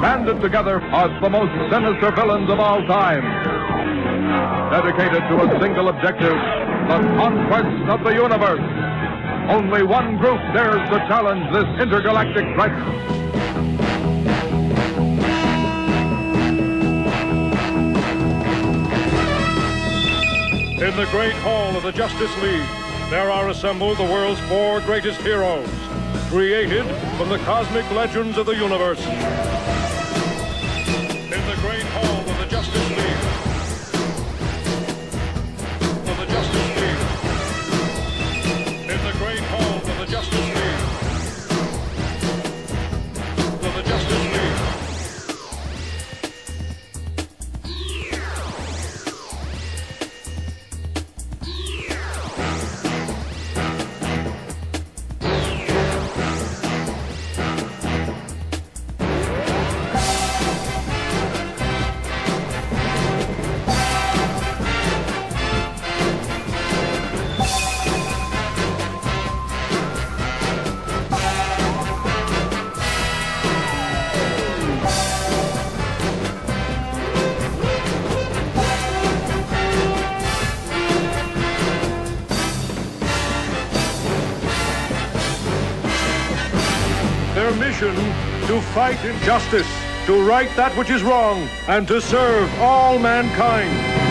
banded together are the most sinister villains of all time. Dedicated to a single objective, the conquest of the universe. Only one group dares to challenge this intergalactic threat. In the great hall of the Justice League, there are assembled the world's four greatest heroes, created from the cosmic legends of the universe. Their mission to fight injustice, to right that which is wrong, and to serve all mankind.